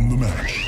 Won the match.